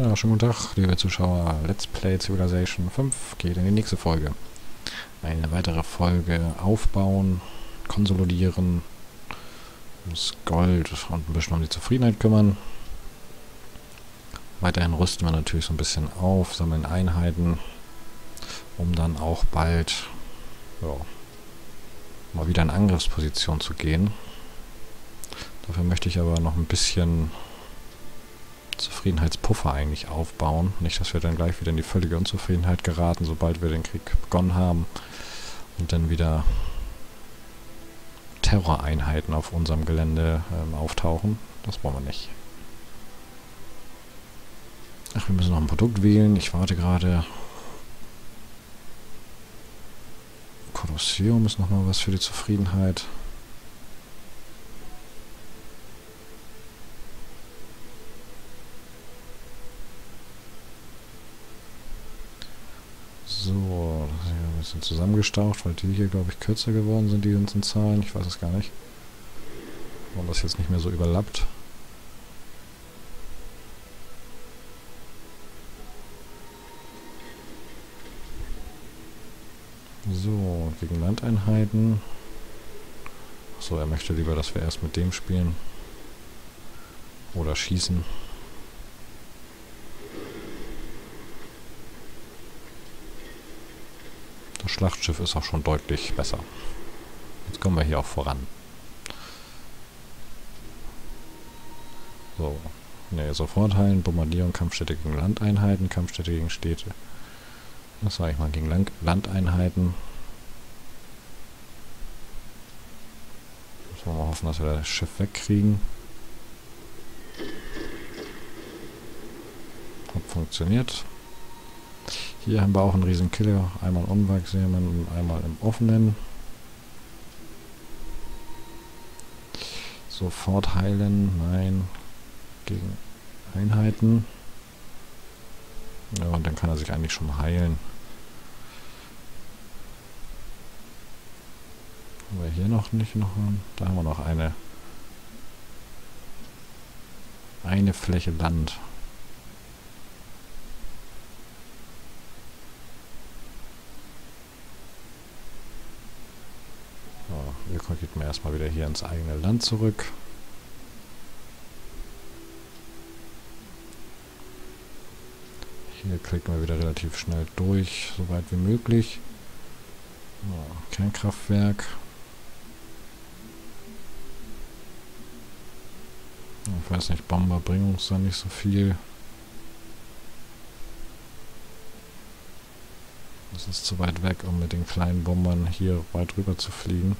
Ja, schönen guten Tag, liebe Zuschauer. Let's Play Civilization 5 geht in die nächste Folge. Eine weitere Folge aufbauen, konsolidieren, ums Gold und ein bisschen um die Zufriedenheit kümmern. Weiterhin rüsten wir natürlich so ein bisschen auf, sammeln Einheiten, um dann auch bald ja, mal wieder in Angriffsposition zu gehen. Dafür möchte ich aber noch ein bisschen Zufriedenheitspuffer eigentlich aufbauen. Nicht, dass wir dann gleich wieder in die völlige Unzufriedenheit geraten, sobald wir den Krieg begonnen haben und dann wieder Terroreinheiten auf unserem Gelände ähm, auftauchen. Das wollen wir nicht. Ach, wir müssen noch ein Produkt wählen. Ich warte gerade. Kolosseum ist nochmal was für die Zufriedenheit. So, das ist ein bisschen zusammengestaucht, weil die hier, glaube ich, kürzer geworden sind, die ganzen Zahlen. Ich weiß es gar nicht. Warum das jetzt nicht mehr so überlappt. So, gegen Landeinheiten. So, er möchte lieber, dass wir erst mit dem spielen. Oder schießen. Das Schlachtschiff ist auch schon deutlich besser. Jetzt kommen wir hier auch voran. So. Ne, sofort heilen. Bombardierung, Kampfstätte gegen Landeinheiten, Kampfstätte gegen Städte. Das sage ich mal, gegen Land Landeinheiten. Müssen wir mal hoffen, dass wir das Schiff wegkriegen. Hat funktioniert. Hier haben wir auch einen riesen Killer. Einmal unwachsamen und einmal im offenen. Sofort heilen. Nein. Gegen Einheiten. Ja, und dann kann er sich eigentlich schon heilen. Haben wir hier noch nicht noch einen? Da haben wir noch eine eine Fläche Land. Wir geht mir erstmal wieder hier ins eigene Land zurück. Hier klicken wir wieder relativ schnell durch, so weit wie möglich. Ja, Kernkraftwerk. Ich weiß nicht, Bomber bringen uns da nicht so viel. Das ist zu weit weg, um mit den kleinen Bombern hier weit rüber zu fliegen.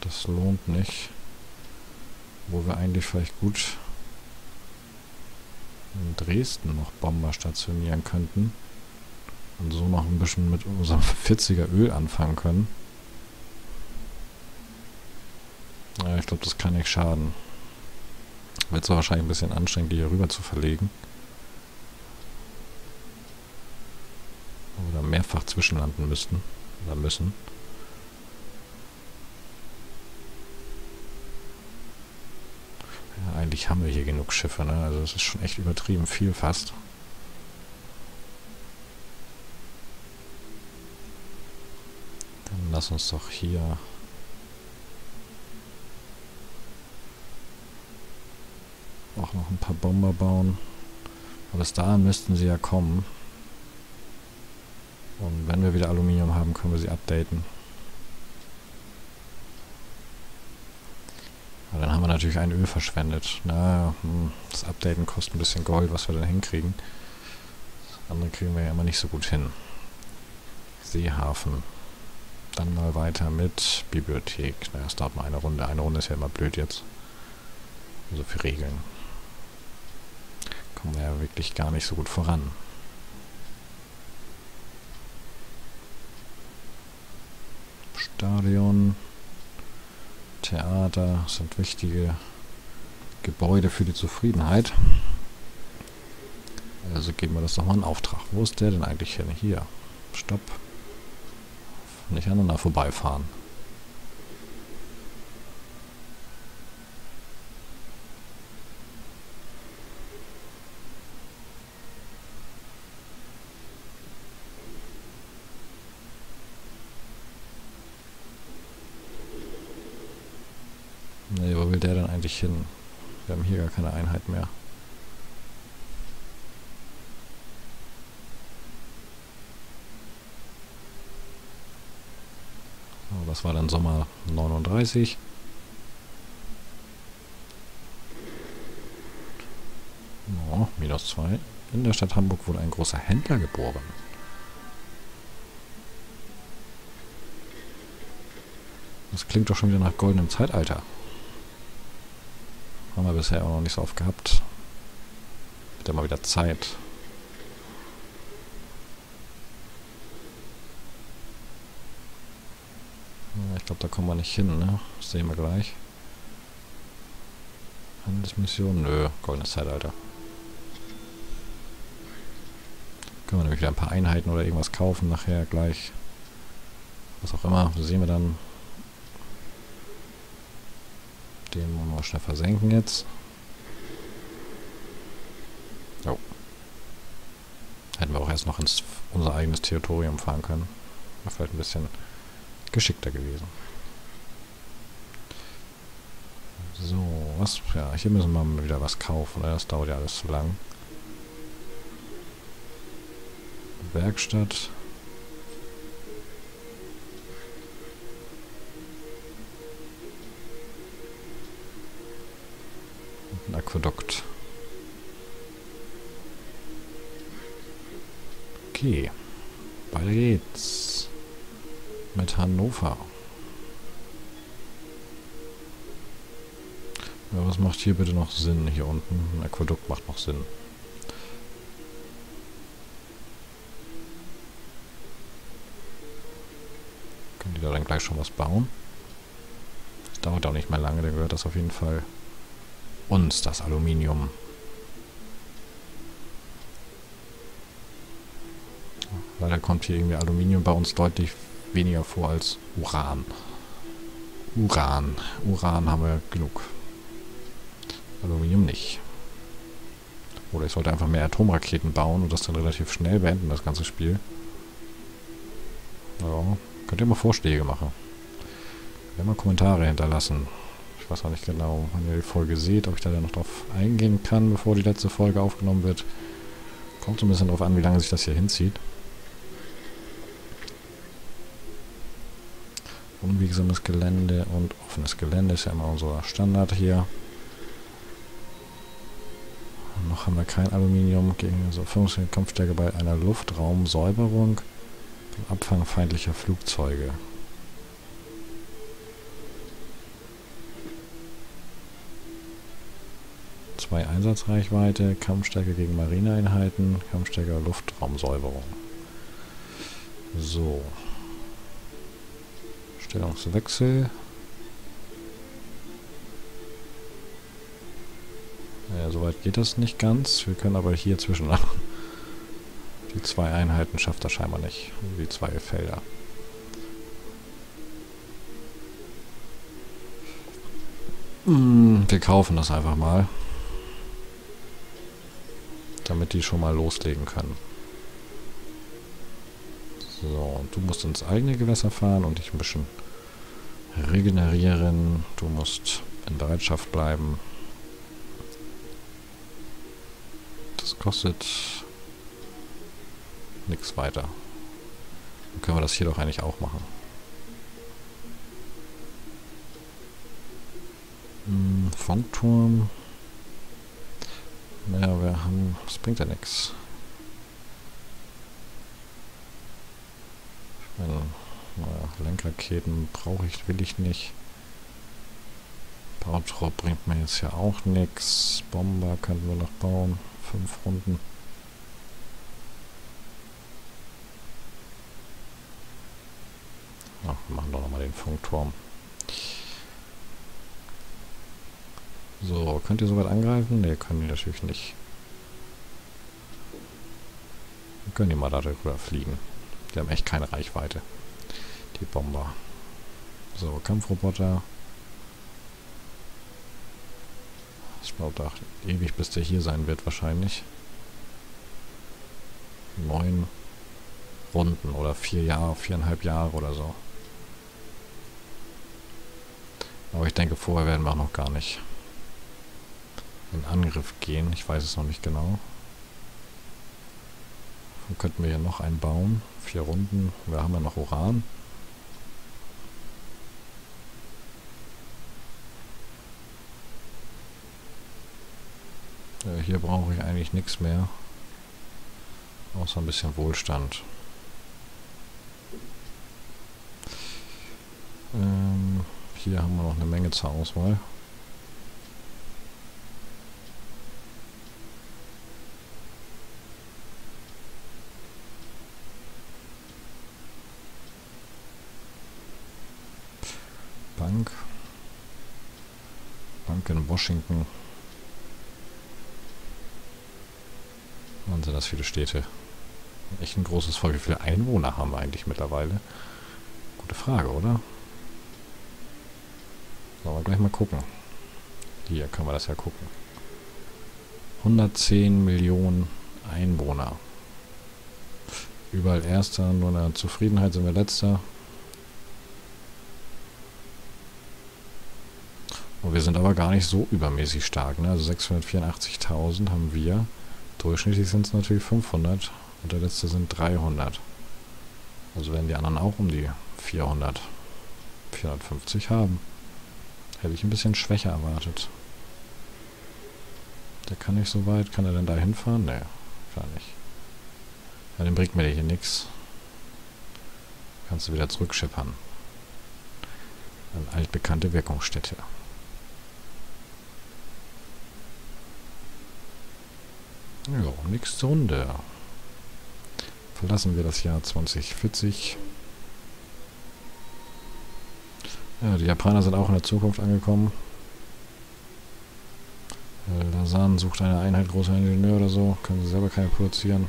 Das lohnt nicht. Wo wir eigentlich vielleicht gut in Dresden noch Bomber stationieren könnten. Und so noch ein bisschen mit unserem 40er Öl anfangen können. Ja, ich glaube, das kann nicht schaden. Wird zwar wahrscheinlich ein bisschen anstrengend, die hier rüber zu verlegen. Oder mehrfach zwischenlanden müssten. Oder müssen. Ja, eigentlich haben wir hier genug Schiffe, ne? Also es ist schon echt übertrieben viel fast. Dann lass uns doch hier auch noch ein paar Bomber bauen. Aber bis dahin müssten sie ja kommen. Und wenn wir wieder Aluminium haben, können wir sie updaten. Aber dann haben wir natürlich ein Öl verschwendet. Na, hm, das Updaten kostet ein bisschen Gold, was wir dann hinkriegen. Das andere kriegen wir ja immer nicht so gut hin. Seehafen. Dann mal weiter mit Bibliothek. Na, es dauert mal eine Runde. Eine Runde ist ja immer blöd jetzt. So viel Regeln kommen wir ja wirklich gar nicht so gut voran. Stadion, Theater sind wichtige Gebäude für die Zufriedenheit. Also geben wir das doch mal in Auftrag. Wo ist der denn eigentlich hin? Hier. Stopp. Nicht aneinander vorbeifahren. Eigentlich hin? Wir haben hier gar keine Einheit mehr. So, das war dann Sommer 39. Oh, minus 2. In der Stadt Hamburg wurde ein großer Händler geboren. Das klingt doch schon wieder nach goldenem Zeitalter. Haben wir bisher auch noch nicht so oft gehabt. Wird ja mal wieder Zeit. Ich glaube, da kommen wir nicht hin, ne? Das sehen wir gleich. Handelsmission? Nö, goldenes Zeitalter. Können wir nämlich wieder ein paar Einheiten oder irgendwas kaufen nachher gleich. Was auch immer, das sehen wir dann. Den wir schnell versenken jetzt. Jo. Hätten wir auch erst noch ins unser eigenes Territorium fahren können. Wäre vielleicht ein bisschen geschickter gewesen. So, was? Ja, hier müssen wir mal wieder was kaufen. Ne? Das dauert ja alles zu lang. Werkstatt. Ein Aquädukt. Okay. Weiter geht's. Mit Hannover. Ja, was macht hier bitte noch Sinn? Hier unten. Ein Aquädukt macht noch Sinn. Können die da dann gleich schon was bauen? Das dauert auch nicht mehr lange, dann gehört das auf jeden Fall uns, das Aluminium. Leider kommt hier irgendwie Aluminium bei uns deutlich weniger vor als Uran. Uran. Uran haben wir genug. Aluminium nicht. Oder ich sollte einfach mehr Atomraketen bauen und das dann relativ schnell beenden, das ganze Spiel. Ja, könnt ihr mal Vorschläge machen. Könnt ihr mal Kommentare hinterlassen. Ich weiß auch nicht genau, wann ihr die Folge seht, ob ich da dann noch drauf eingehen kann, bevor die letzte Folge aufgenommen wird. Kommt so ein bisschen drauf an, wie lange sich das hier hinzieht. Unbiegsames Gelände und offenes Gelände ist ja immer unser Standard hier. Noch haben wir kein Aluminium gegen so Kampfstärke bei einer Luftraumsäuberung und Abfang feindlicher Flugzeuge. Zwei Einsatzreichweite, Kampfstärke gegen Marineeinheiten, Kampfstärke Luftraumsäuberung. So. Stellungswechsel. Ja, soweit geht das nicht ganz. Wir können aber hier zwischen die zwei Einheiten schafft er scheinbar nicht. Die zwei Felder. Hm, wir kaufen das einfach mal. Damit die schon mal loslegen können. So, du musst ins eigene Gewässer fahren und dich ein bisschen regenerieren. Du musst in Bereitschaft bleiben. Das kostet nichts weiter. Dann können wir das hier doch eigentlich auch machen. Hm, Funkturm. Naja, wir haben... Das bringt ja nichts. Meine, naja, Lenkraketen brauche ich, will ich nicht. Bautrupp bringt mir jetzt ja auch nichts. Bomber könnten wir noch bauen. Fünf Runden. Ach, wir machen doch nochmal den Funkturm. So, könnt ihr soweit angreifen? Ne, können die natürlich nicht. Wir können die mal darüber fliegen. Die haben echt keine Reichweite. Die Bomber. So, Kampfroboter. Ich glaube, da ewig bis der hier sein wird wahrscheinlich. Neun Runden oder vier Jahre, viereinhalb Jahre oder so. Aber ich denke, vorher werden wir auch noch gar nicht. In Angriff gehen. Ich weiß es noch nicht genau. Dann könnten wir hier noch einen bauen. Vier Runden. Wir haben ja noch Uran. Äh, hier brauche ich eigentlich nichts mehr. Außer ein bisschen Wohlstand. Ähm, hier haben wir noch eine Menge zur Auswahl. In Washington. Wahnsinn, das viele Städte. Echt ein großes Volk. Wie viele Einwohner haben wir eigentlich mittlerweile? Gute Frage, oder? Sollen wir gleich mal gucken. Hier können wir das ja gucken. 110 Millionen Einwohner. Überall Erster, nur in der Zufriedenheit sind wir Letzter. Wir sind aber gar nicht so übermäßig stark. Ne? Also 684.000 haben wir. Durchschnittlich sind es natürlich 500 und der letzte sind 300. Also werden die anderen auch um die 400, 450 haben. Hätte ich ein bisschen schwächer erwartet. Der kann nicht so weit. Kann er denn da hinfahren? Nee, gar nicht. Ja, dann bringt mir der hier nichts. Kannst du wieder zurückschippern. Eine altbekannte Wirkungsstätte. Ja, nächste Runde. Verlassen wir das Jahr 2040. Ja, die Japaner sind auch in der Zukunft angekommen. Äh, Lasan sucht eine Einheit großer Ingenieur oder so. Können sie selber keine produzieren.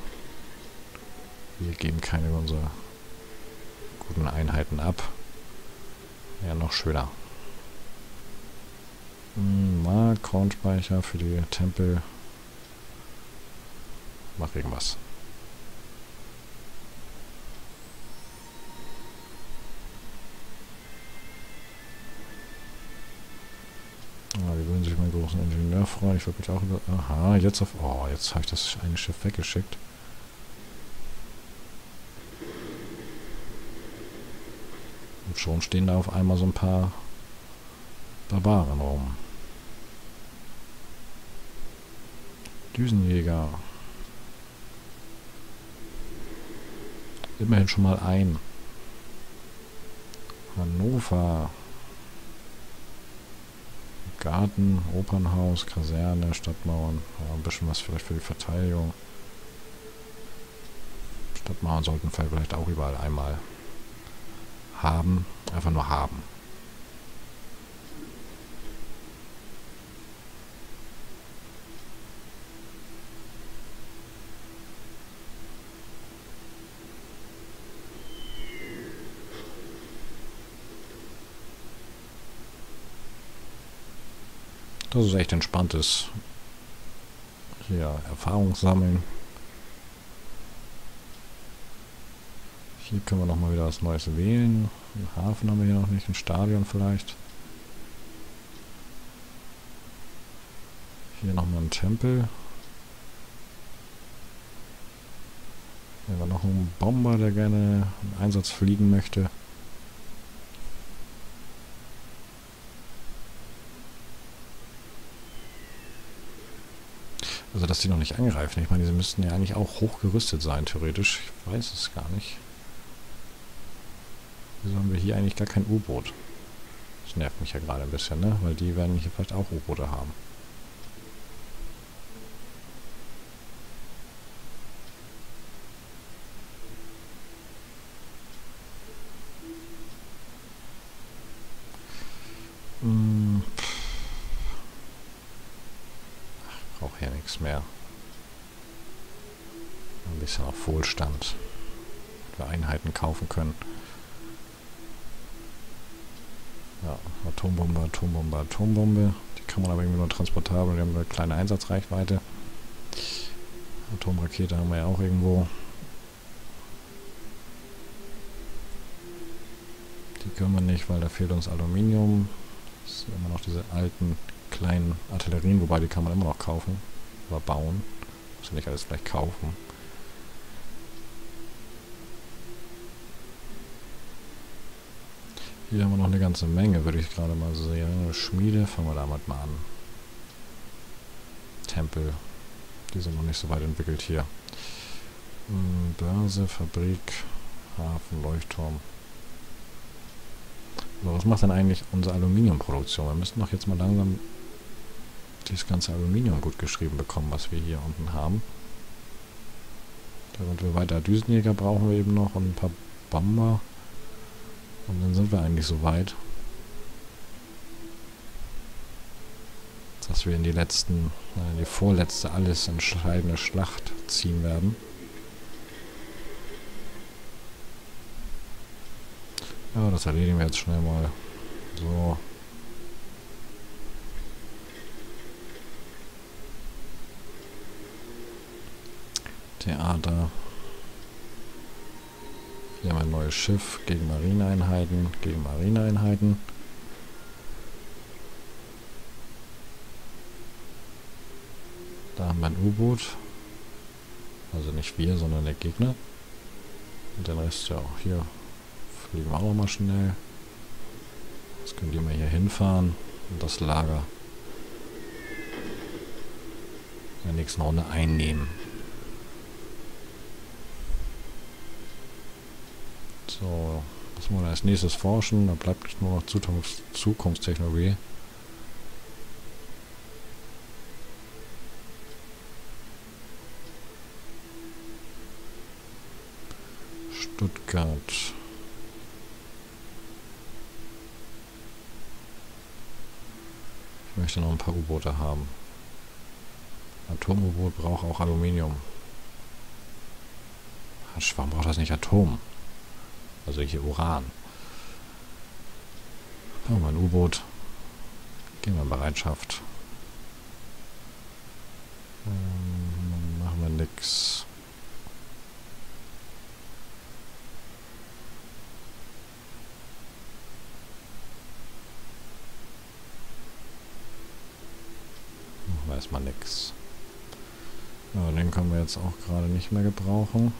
Wir geben keine unserer guten Einheiten ab. Ja, noch schöner. Hm, Mark, Kornspeicher für die Tempel Mach irgendwas. Ah, die würden sich meinen großen Ingenieur freuen. Ich würde mich auch über... Aha, jetzt auf... Oh, jetzt habe ich das eine Schiff weggeschickt. Und schon stehen da auf einmal so ein paar Barbaren rum. Düsenjäger. Immerhin schon mal ein. Hannover. Garten, Opernhaus, Kaserne, Stadtmauern. Ja, ein bisschen was vielleicht für die Verteidigung. Stadtmauern sollten vielleicht auch überall einmal haben. Einfach nur haben. Das ist echt entspanntes. Hier, Erfahrung sammeln. Hier können wir nochmal wieder was Neues wählen. Einen Hafen haben wir hier noch nicht, ein Stadion vielleicht. Hier nochmal ein Tempel. Hier war noch ein Bomber, der gerne einen Einsatz fliegen möchte. Also, dass die noch nicht angreifen. Ich meine, sie müssten ja eigentlich auch hochgerüstet sein, theoretisch. Ich weiß es gar nicht. Wieso haben wir hier eigentlich gar kein U-Boot? Das nervt mich ja gerade ein bisschen, ne? Weil die werden hier vielleicht auch U-Boote haben. nichts mehr. Ein bisschen auf Wohlstand. Wir Einheiten kaufen können. Ja, Atombombe, Atombombe, Atombombe. Die kann man aber irgendwie nur transportabel. Die haben eine kleine Einsatzreichweite. Atomrakete haben wir ja auch irgendwo. Die können wir nicht, weil da fehlt uns Aluminium. Das sind immer noch diese alten kleinen Artillerien, wobei die kann man immer noch kaufen. Oder bauen. Muss ja nicht alles gleich kaufen. Hier haben wir noch eine ganze Menge, würde ich gerade mal sehen. Schmiede, fangen wir damit mal an. Tempel. Die sind noch nicht so weit entwickelt hier. Hm, Börse, Fabrik, Hafen, Leuchtturm. So, was macht denn eigentlich unsere Aluminiumproduktion? Wir müssen doch jetzt mal langsam dieses ganze Aluminium gut geschrieben bekommen, was wir hier unten haben. Damit wir weiter Düsenjäger brauchen wir eben noch und ein paar Bomber. Und dann sind wir eigentlich so weit, dass wir in die letzten, in die vorletzte, alles entscheidende Schlacht ziehen werden. Ja, das erledigen wir jetzt schnell mal. So. Theater. Hier haben wir ein neues Schiff gegen Marineeinheiten, gegen Marineeinheiten. Da haben wir ein U-Boot. Also nicht wir, sondern der Gegner. Und den Rest ja auch hier. Fliegen wir auch mal schnell. Jetzt können die mal hier hinfahren und das Lager in der nächsten Runde einnehmen. So, was wollen wir als nächstes forschen? Da bleibt nur noch Zukunfts Zukunftstechnologie. Stuttgart. Ich möchte noch ein paar U-Boote haben. Atom-U-Boot braucht auch Aluminium. Warum braucht das nicht Atom? Also hier Uran. Haben wir ein U-Boot. Gehen wir in Bereitschaft. Ähm, machen wir nix. Machen wir erstmal nix. Ja, den können wir jetzt auch gerade nicht mehr gebrauchen.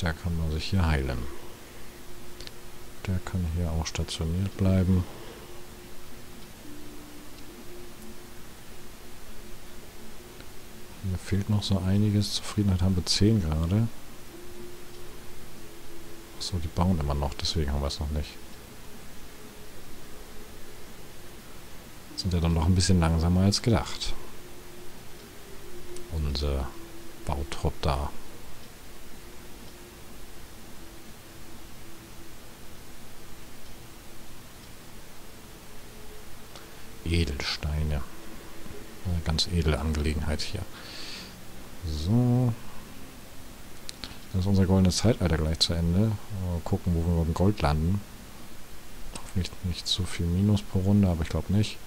Der kann man sich hier heilen. Der kann hier auch stationiert bleiben. Hier fehlt noch so einiges. Zufriedenheit haben wir 10 gerade. Achso, die bauen immer noch, deswegen haben wir es noch nicht. Sind ja dann noch ein bisschen langsamer als gedacht. Unser Bautrupp da. Edelsteine. Eine ganz edle Angelegenheit hier. So. Dann ist unser goldenes Zeitalter gleich zu Ende. Mal gucken, wo wir mit dem Gold landen. Hoffentlich nicht zu viel Minus pro Runde, aber ich glaube nicht.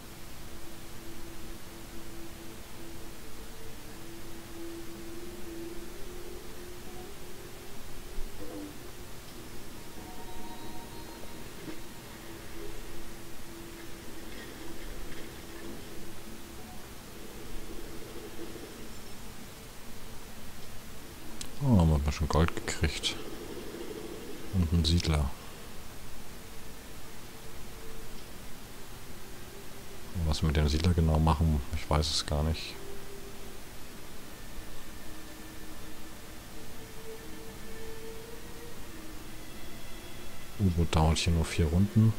Oh, haben wir schon Gold gekriegt. Und einen Siedler. Was wir mit dem Siedler genau machen, ich weiß es gar nicht. U-Boot dauert hier nur vier Runden.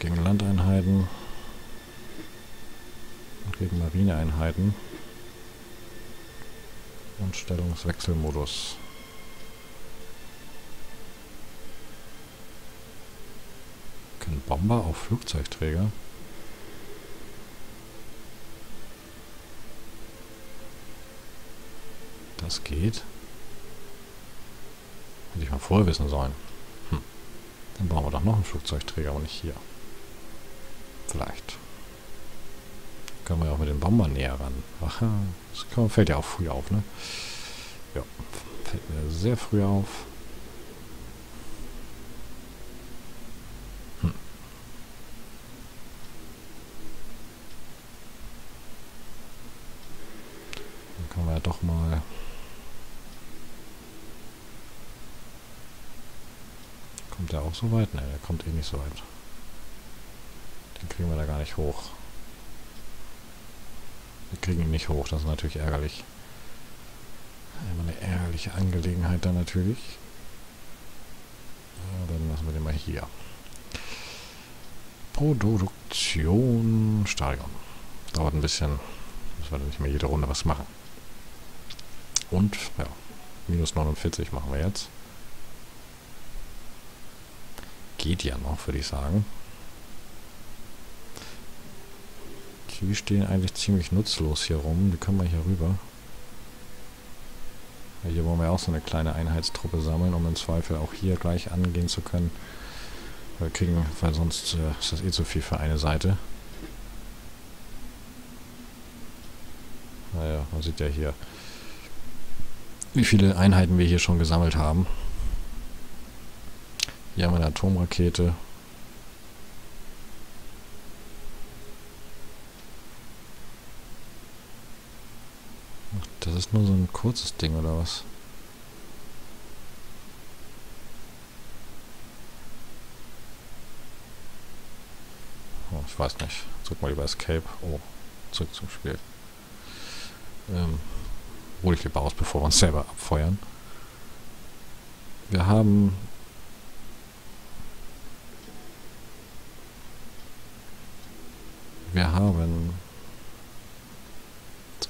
Gegen Landeinheiten. Und gegen Marineeinheiten. Und Stellungswechselmodus. Können Bomber auf Flugzeugträger? Das geht. Hätte ich mal vorher wissen sollen. Dann brauchen wir doch noch einen Flugzeugträger, aber nicht hier. Vielleicht. können wir auch mit den Bombern näher ran. Ach, das fällt ja auch früh auf, ne? Ja, fällt mir sehr früh auf. Hm. Dann können wir ja doch mal... Kommt der auch so weit? Ne, der kommt eh nicht so weit. Den kriegen wir da gar nicht hoch. Wir kriegen ihn nicht hoch, das ist natürlich ärgerlich. Immer eine ärgerliche Angelegenheit dann natürlich. Ja, dann lassen wir den mal hier. Produktion Stadion. Dauert ein bisschen. Müssen wir dann nicht mehr jede Runde was machen. Und, ja, minus 49 machen wir jetzt. Geht ja noch, würde ich sagen. Die stehen eigentlich ziemlich nutzlos hier rum. Die können wir hier rüber. Hier wollen wir auch so eine kleine Einheitstruppe sammeln, um im Zweifel auch hier gleich angehen zu können. Wir kriegen, weil sonst äh, ist das eh zu viel für eine Seite. Naja, man sieht ja hier, wie viele Einheiten wir hier schon gesammelt haben. Hier haben wir eine Atomrakete. Das ist nur so ein kurzes Ding, oder was? Oh, ich weiß nicht. Drück mal lieber Escape. Oh, zurück zum Spiel. Ähm, hole ich lieber aus, bevor wir uns selber abfeuern. Wir haben wir haben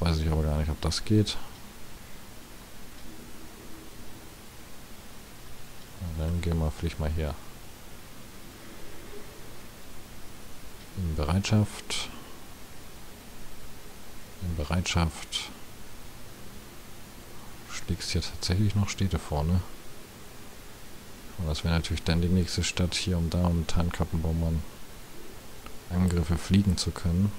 weiß ich aber gar nicht, ob das geht. dann gehen wir vielleicht mal hier. In Bereitschaft. In Bereitschaft. Schlägst hier tatsächlich noch Städte vorne. Und das wäre natürlich dann die nächste Stadt hier, um da um Tarnkappenbombern Angriffe fliegen zu können.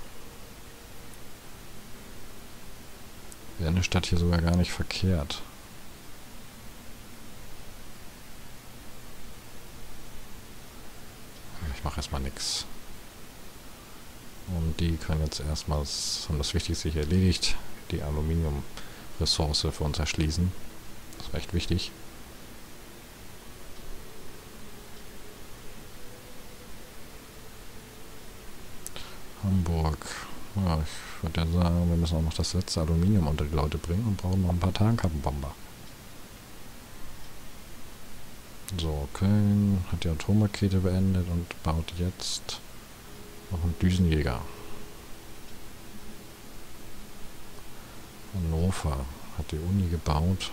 Wäre eine Stadt hier sogar gar nicht verkehrt. Ich mache erstmal nichts. Und die können jetzt erstmal, haben das Wichtigste hier erledigt, die Aluminium-Ressource für uns erschließen. Das ist recht wichtig. Hamburg. Ja, ich würde ja sagen, wir müssen auch noch das letzte Aluminium unter die Leute bringen und brauchen noch ein paar Tarnkappenbomber. So, Köln hat die Atomrakete beendet und baut jetzt noch einen Düsenjäger. Hannover hat die Uni gebaut.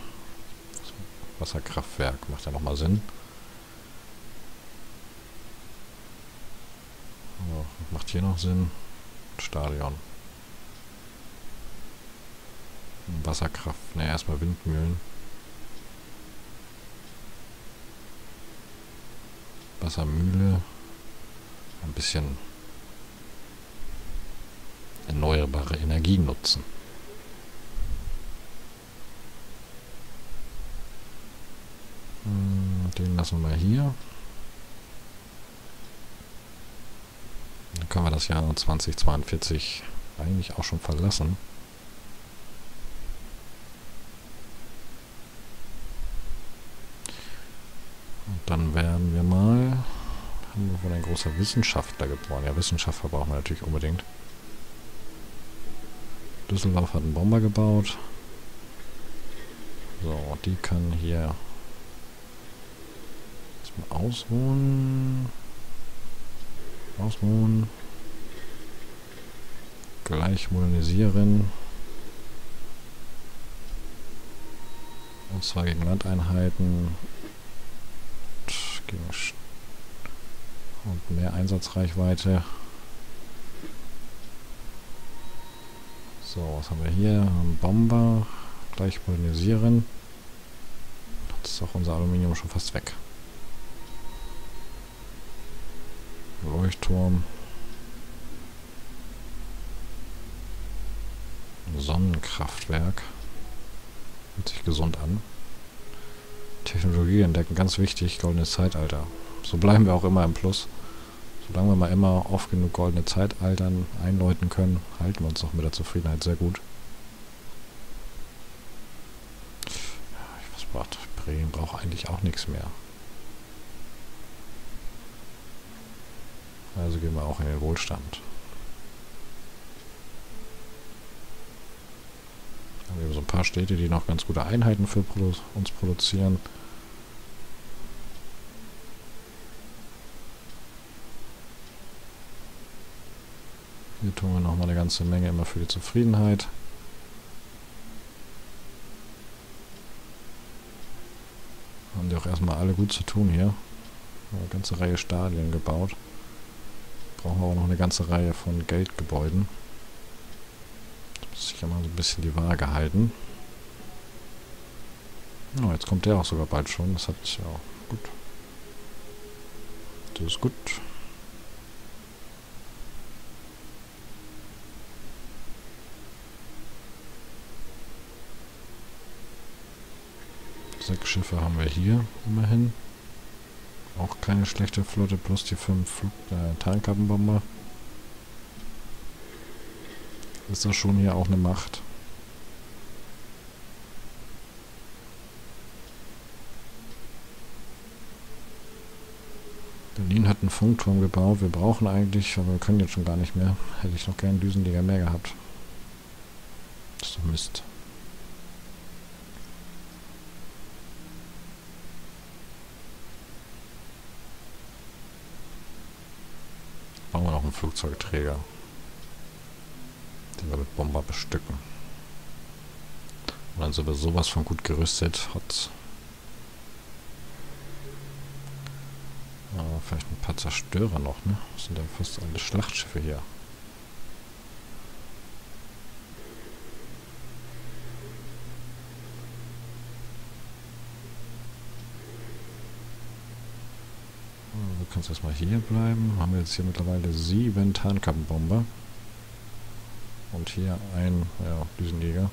Das Wasserkraftwerk macht ja nochmal Sinn. So, macht hier noch Sinn. Stadion. Wasserkraft, ne, erstmal Windmühlen. Wassermühle. Ein bisschen erneuerbare Energie nutzen. Hm, den lassen wir hier. Dann können wir das Jahr 2042 eigentlich auch schon verlassen. Und dann werden wir mal... Haben wir wohl ein großer Wissenschaftler geboren. Ja, Wissenschaftler brauchen wir natürlich unbedingt. Düsseldorf hat einen Bomber gebaut. So, die kann hier ausruhen. Ausruhen. Gleich modernisieren. Und zwar gegen Landeinheiten. Gegen und mehr Einsatzreichweite. So, was haben wir hier? Ein Bomber. Gleich modernisieren. Jetzt ist auch unser Aluminium schon fast weg. Leuchtturm. Sonnenkraftwerk. Hört sich gesund an. Technologie entdecken, ganz wichtig, goldenes Zeitalter. So bleiben wir auch immer im Plus. Solange wir mal immer oft genug goldene Zeitaltern einläuten können, halten wir uns auch mit der Zufriedenheit sehr gut. Was braucht Bremen? Braucht eigentlich auch nichts mehr. Also gehen wir auch in den Wohlstand. Wir haben so ein paar Städte, die noch ganz gute Einheiten für uns produzieren. Hier tun wir nochmal eine ganze Menge immer für die Zufriedenheit. Haben die auch erstmal alle gut zu tun hier. Eine ganze Reihe Stadien gebaut. Brauchen wir auch noch eine ganze Reihe von Geldgebäuden. Da muss ich ja mal so ein bisschen die Waage halten. Oh, jetzt kommt der auch sogar bald schon. Das hat ja auch gut. Das ist gut. Sechs Schiffe haben wir hier immerhin. Auch keine schlechte Flotte, plus die fünf Flug äh, Tarnkappenbomber. Ist das schon hier auch eine Macht. Berlin hat einen Funkturm gebaut. Wir brauchen eigentlich, aber wir können jetzt schon gar nicht mehr. Hätte ich noch gern Düsenliga mehr gehabt. Das ist doch Mist. Bauen wir noch einen Flugzeugträger. Den wir mit Bomber bestücken. Und dann sind wir sowas von gut gerüstet. Hat äh, vielleicht ein paar Zerstörer noch, ne? Das sind ja fast alle Schlachtschiffe hier. Kannst erstmal hier bleiben. Haben wir jetzt hier mittlerweile sieben Tarnkappenbomber. Und hier ein ja, Düsenjäger.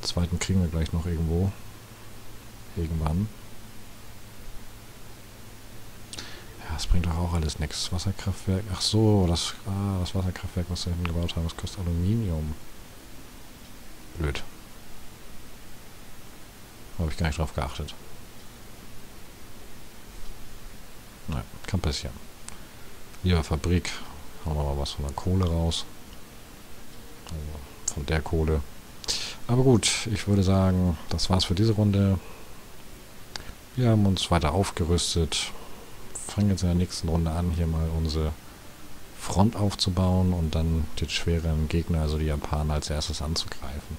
Den zweiten kriegen wir gleich noch irgendwo. Irgendwann. Ja, das bringt doch auch alles nichts. Wasserkraftwerk. Ach so, das, ah, das Wasserkraftwerk, was wir hinten gebaut haben, das kostet Aluminium. Blöd. Habe ich gar nicht drauf geachtet. Nein, kann passieren. Lieber Fabrik, hauen wir mal was von der Kohle raus. Also von der Kohle. Aber gut, ich würde sagen, das war's für diese Runde. Wir haben uns weiter aufgerüstet. Fangen jetzt in der nächsten Runde an, hier mal unsere Front aufzubauen und dann den schweren Gegner, also die Japaner, als erstes anzugreifen.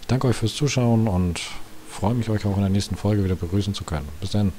Ich danke euch fürs Zuschauen und freue mich, euch auch in der nächsten Folge wieder begrüßen zu können. Bis dann.